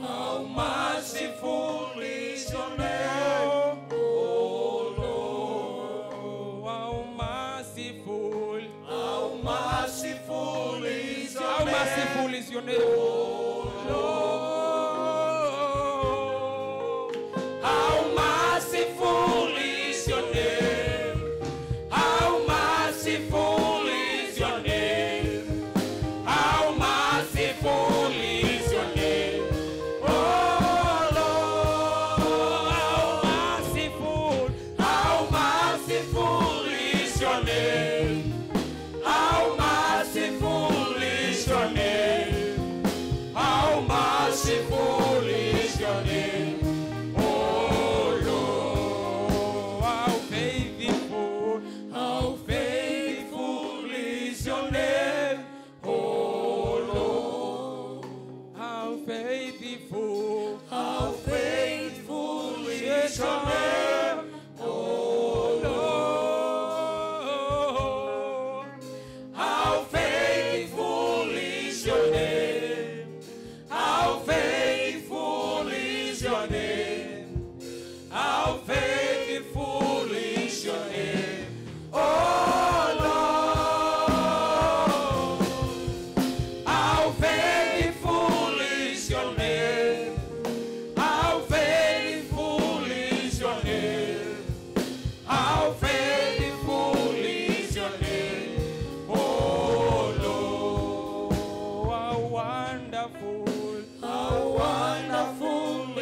How merciful is your name, Lord. How merciful, how merciful is your name, oh Lord. wonderful, how wonderful.